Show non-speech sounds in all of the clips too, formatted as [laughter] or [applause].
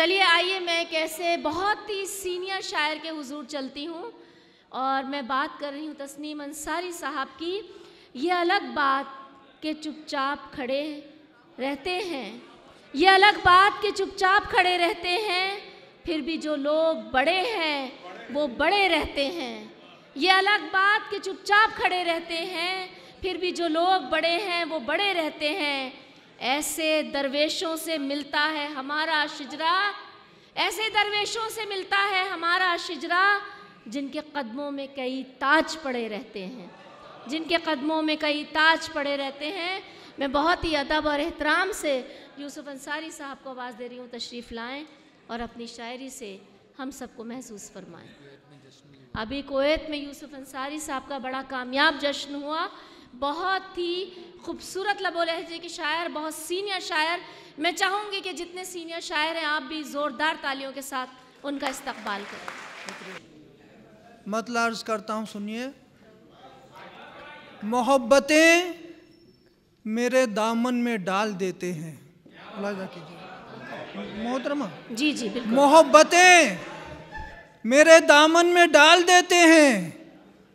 चलिए आइए, मैं कैसे बहुत ही सीनियर शायर के हुजूर चलती हूँ और मैं बात कर रही हूँ तस्नीम अंसारी साहब की। ये अलग बात के चुपचाप खड़े रहते हैं। ये अलग बात के चुपचाप खड़े रहते हैं, फिर भी जो लोग बड़े हैं, वो बड़े रहते हैं। ये अलग बात के चुपचाप खड़े रहते हैं, फिर भी जो लोग बड़े हैं, वो बड़े रहते हैं। ऐसे दरवेशों से मिलता है हमारा शिजरा, ऐसे दरवेशों से मिलता है हमारा शिजरा, जिनके कदमों में कई ताज पड़े रहते हैं। जिनके कदमों में कई ताज पड़े रहते हैं। मैं बहुत ही अदब और एहतराम से यूसुफ अंसारी साहब को आवाज़ दे रही हूँ, तशरीफ़ लाएँ और अपनी शायरी से हम सबको महसूस फरमाएँ। अभी कोएत में यूसुफ अंसारी साहब का बड़ा कामयाब जश्न हुआ। बहुत ही खूबसूरत लबो लहजे के शायर बहुत सीनियर शायर। मैं चाहूँगी कि जितने सीनियर शायर हैं आप भी ज़ोरदार तालियों के साथ उनका इस्तकबाल करें। मतलब अर्ज़ करता हूँ सुनिए। मोहब्बतें मेरे दामन में डाल देते हैं। मोहतरमा। जी जी मोहब्बतें मेरे दामन में डाल देते हैं।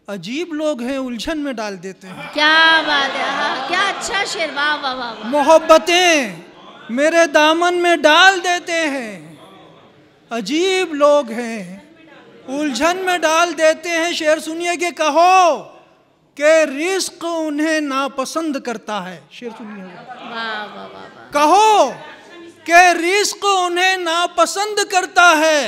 अजीब लोग हैं उलझन में डाल देते हैं। क्या बात है हाँ क्या अच्छा शेर वाह वाह वाह मोहब्बतें मेरे दामन में डाल देते हैं। अजीब लोग हैं उलझन में डाल देते हैं। शेर सुनिए कि कहो कि रिस्क उन्हें नापसंद करता है। शेर सुनिए वाह वाह वाह वाह। कहो कि रिस्क उन्हें नापसंद करता है।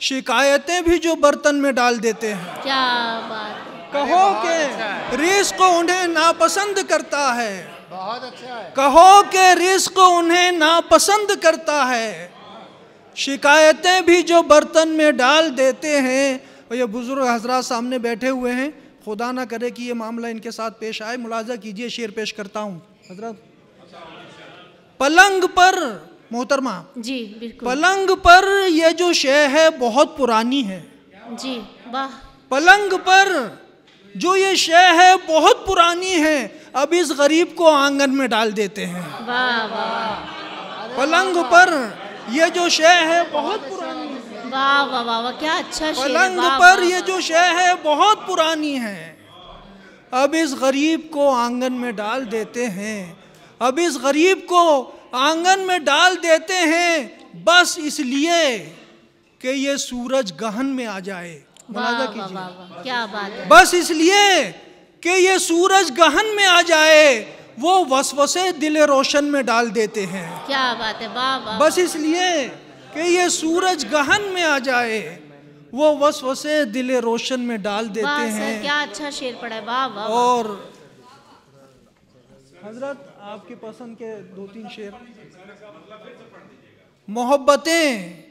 शिकायतें भी जो बर्तन में डाल देते हैं। क्या बात कहो कि रिस्क उन्हें नापसंद करता है। बहुत अच्छा है। कहो कि रिस्क उन्हें नापसंद करता है। शिकायतें भी जो बर्तन में डाल देते हैं और ये बुज़ुर्ग हजरात सामने बैठे हुए हैं खुदा ना करे कि ये मामला इनके साथ पेश आए। मुलाजा कीजिए शेर पेश करता हूँ। हज़रत पलंग पर मोहतरमा जी बिल्कुल। पलंग पर ये जो शय है बहुत पुरानी है। जी वाह। पलंग पर जो ये शय है बहुत पुरानी है। अब इस गरीब को आँगन में डाल देते हैं। पलंग पर ये जो शय है बहुत पुरानी है। वाह वाह वाह वाह क्या अच्छा पलंग पर ये जो शय है बहुत पुरानी है। अब इस गरीब को आँगन में डाल देते हैं। अब इस गरीब को आँगन में डाल देते हैं। बस इसलिए कि ये सूरज गहन में आ जाए। मुलाजा कीजिए। क्या बात है। बस इसलिए कि ये सूरज गहन में आ जाए वो वसवसे दिल रोशन में डाल देते हैं। क्या बात है वाह बस इसलिए कि ये सूरज गहन में आ जाए वो वसवसे दिल रोशन में डाल देते हैं। क्या अच्छा शेर पड़ा है वाह। और हज़रत आपकी पसंद के दो तीन शेर। मोहब्बतें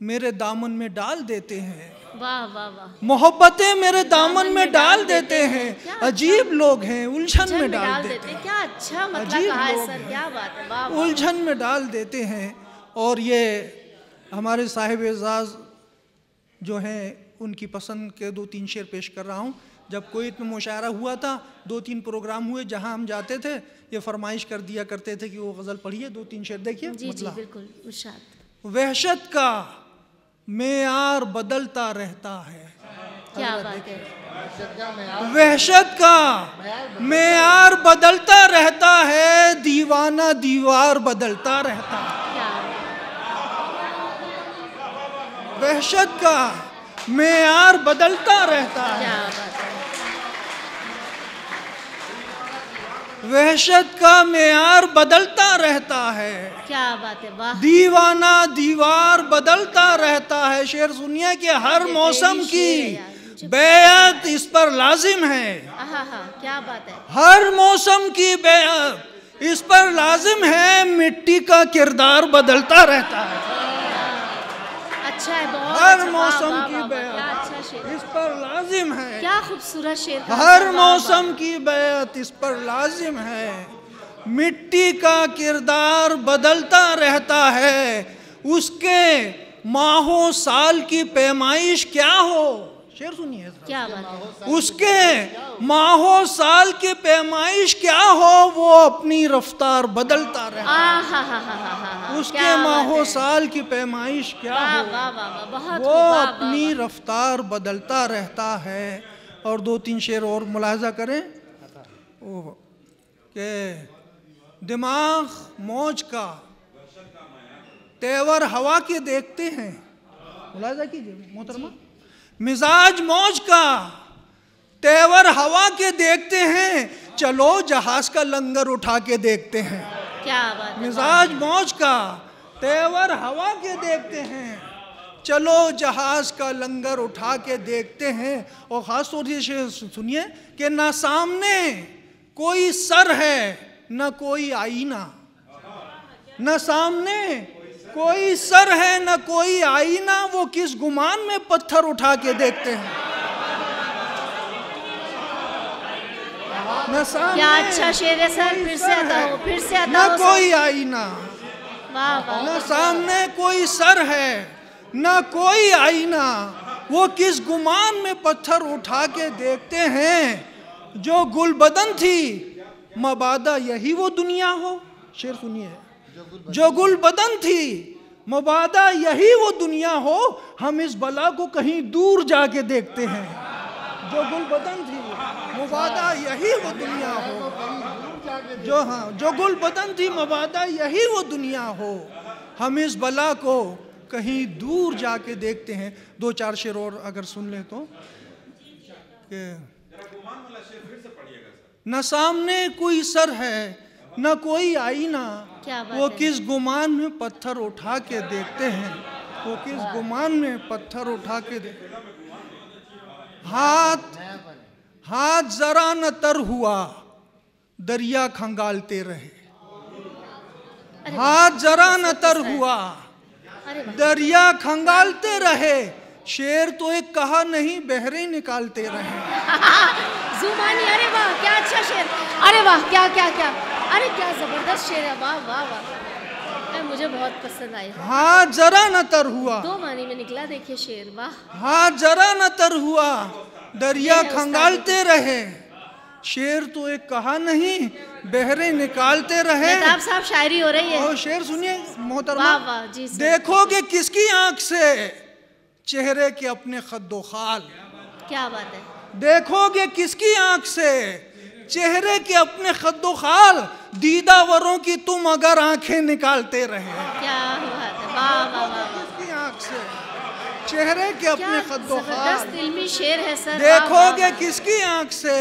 मेरे दामन में डाल देते हैं। वाह वाह वाह। मोहब्बतें मेरे दामन में डाल देते हैं। अजीब लोग हैं उलझन में डाल देते हैं। क्या अच्छा मतलब कहा है सर क्या बात है। वाह उलझन में डाल देते हैं। और ये हमारे साहिब एजाज जो हैं उनकी पसंद के दो तीन शेर पेश कर रहा हूँ। जब कोईत में मुशायरा हुआ था दो तीन प्रोग्राम हुए जहाँ हम जाते थे ये फरमाइश कर दिया करते थे कि वो गज़ल पढ़िए दो तीन शेर देखिए जी जी मतलब। बिल्कुल वहशत का मेयार बदलता रहता है। क्या बात है। वहशत का मेयार बदलता रहता है दीवाना दीवार बदलता रहता है। वहशत का मेयार बदलता रहता है। वहशत का मेयार बदलता रहता है। क्या बात है वाह। दीवाना दीवार बदलता रहता है। शेर सुनिए कि हर मौसम है की। बेयत इस पर लाजिम है। क्या बात है। हर मौसम की बेयत इस पर लाजिम है। मिट्टी का किरदार बदलता रहता है। अच्छा है बहुत हर अच्छा, मौसम की बेयत शेर। इस पर लाजिम है। क्या खूबसूरत शेर हर। मौसम की बैत इस पर लाजिम है। मिट्टी का किरदार बदलता रहता है। उसके माहों साल की पैमाइश क्या हो? शेर सुनिए क्या बात उसके माहो साल की पैमाइश क्या हो वो अपनी रफ्तार बदलता रहे। हा हा हा हा हा हा। उसके माहो साल की पैमाइश क्या हो वाह वाह वाह बहुत वो अपनी रफ्तार बदलता रहता है। और दो तीन शेर और मुलाजा करें। ओ के दिमाग मौज का तेवर हवा के देखते हैं। मुलाजा कीजिए मोहतरमा। मिजाज मौज का। तेवर हवा के देखते हैं चलो जहाज़ का लंगर उठा के देखते हैं। क्या बात है मिजाज मौज का तेवर हवा के देखते हैं। चलो जहाज़ का लंगर उठा के देखते हैं। और ख़ास तौर से सुनिए कि ना सामने कोई सर है न कोई आईना। न सामने कोई सर है न कोई आईना वो किस गुमान में पत्थर उठा के देखते हैं। न क्या अच्छा शेर है सर फिर से आता है, फिर से आता न कोई आईना न। सामने कोई सर है न कोई आईना वो किस गुमान में पत्थर उठा के देखते हैं जो गुलबदन थी। मबादा यही वो दुनिया हो। शेर सुनिए। जो गुल बदन थी मुबादा यही वो दुनिया हो हम इस बला को कहीं दूर जाके देखते हैं। जो गुल बदन थी मुबादा यही वो दुनिया हो। जो हाँ जो गुल बदन थी मुबादा यही वो दुनिया हो। हम इस बला को कहीं दूर जाके देखते हैं। दो चार शेर और अगर सुन ले तो न सामने कोई सर है न कोई आई ना वो किस गुमान में पत्थर उठा के देखते हैं? वो किस गुमान में पत्थर उठा के देखते हाथ हाथ जरा न तर हुआ दरिया खंगालते रहे। हाथ जरा न तर हुआ दरिया खंगालते रहे। शेर तो एक कहा नहीं बहरे निकालते रहे। [laughs] जुमानी अरे वाह क्या अच्छा शेर। अरे वाह क्या क्या क्या। अरे क्या ज़बरदस्त शेर है वाह वाह वाह। मुझे बहुत पसंद आया हाँ जरा न तर हुआ। दो मानी में निकला देखिए शेर वाह। हाथ जरा न तर हुआ। दरिया खंगालते रहे। शेर तो एक कहा नहीं बहरे निकालते रहे। साहब शायरी हो रही है। और शेर सुनिए मोहतरमा। देखोगे किसकी आँख से? चेहरे के अपने खद्दो खाल क्या बात है। देखोगे किसकी आँख से? चेहरे के अपने खद्दो खाल दीदावरों की तुम अगर आँखें निकालते रहे। क्या है आँख से? चेहरे के अपने खद्दो खाल इल्मी शेर है सर। देखोगे किसकी आँख से?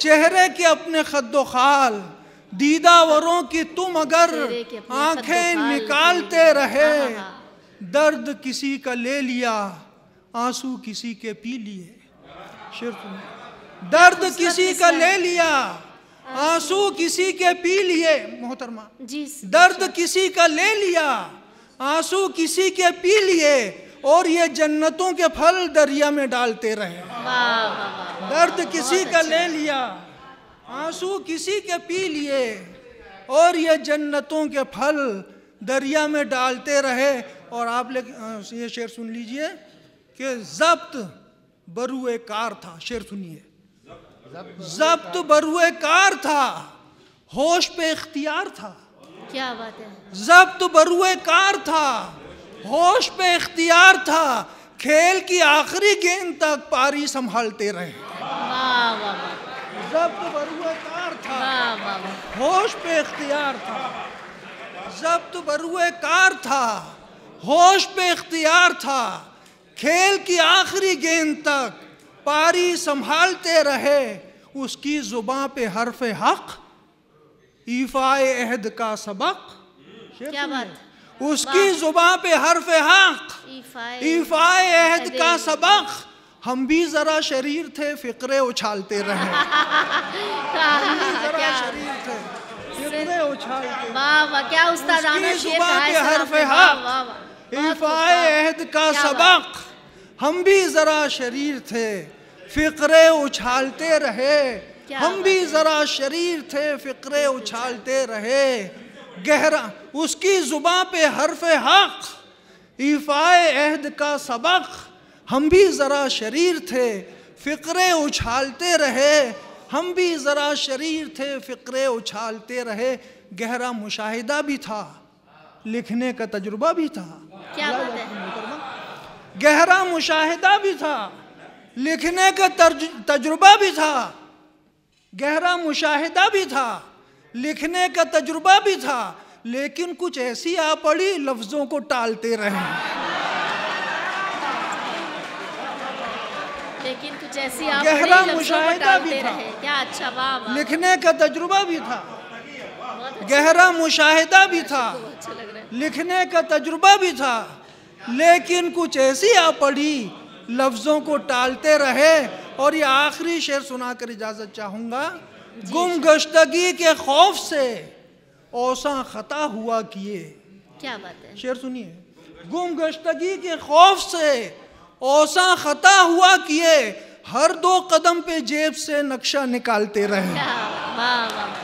चेहरे के अपने खद्दो खाल दीदावरों की तुम अगर आँखें निकालते रहे हाँ, हाँ, हाँ। दर्द किसी का ले लिया आँसू किसी के पी लिए। शेर सुनिए। दर्द किसी का ले लिया आँसू किसी के पी लिए मोहतरमा। दर्द किसी का ले लिया आँसू किसी के पी लिए और ये जन्नतों के फल दरिया में डालते रहे। दर्द किसी का ले लिया आँसू किसी के पी लिए और ये जन्नतों के फल दरिया में डालते रहे। और आप ले ये शेर सुन लीजिए कि जब्त बरुए कार था। शेर सुनिए। जब्त बरुए कार था होश पे इख्तियार था। क्या बात है? जब्त बरुए कार था होश पे इख्तियार था खेल की आखिरी गेंद तक पारी संभालते रहे। जब्त बरुए कार था होश पे इख्तियार था। जब्त बरुए कार था होश पे इख्तियार था खेल की आखिरी गेंद तक पारी संभालते रहे उसकी जुबा पे हरफ हक ईफाए अहद का सबक क्या बात उसकी जुबां पे हरफ हक ईफाए ईफाए अहद का सबक। हम भी जरा शरीर थे फिक्रे उछालते रहे। [laughs] हम भी जरा क्या शरीर थे फिक्रे उछालते। वाह वाह क्या उस्तादाना शेर कहा है हरफ हक, खूब, अहद का सबक। हम भी जरा शरीर थे फिक्रे उछालते रहे। हम भी जरा शरीर थे फिक्रे उछालते रहे। गहरा उसकी ज़ुबा पे हरफ हक इफाए अहद का सबक। हम भी जरा शरीर थे फिक्रे उछालते रहे। हम भी ज़रा शरीर थे फिक्रे उछालते रहे। गहरा मुशाहिदा भी था लिखने का तजुर्बा भी था। क्या गहरा मुशाहिदा भी था लिखने का तजुर्बा भी था गहरा मुशाहिदा भी था लिखने का तजुर्बा भी था लेकिन कुछ ऐसी आ पड़ी लफ्जों को टालते रहे। लेकिन कुछ ऐसी आप गहरा मुशाहिदा भी था। क्या अच्छा वाह लिखने का तजुर्बा भी था। अच्छा। गहरा मुशाहिदा भी था। अच्छा लिखने का तजुर्बा भी था। लेकिन कुछ ऐसी आ पड़ी लफ्जों को टालते रहे। और ये आखिरी शेर सुनाकर इजाज़त चाहूँगा। गुम गश्तगी के खौफ से औसा खता हुआ किए। क्या बात है। शेर सुनिए। गुम गश्तगी के खौफ से औसा खता हुआ किए। हर दो कदम पे जेब से नक्शा निकालते रहे। वाह वाह वाह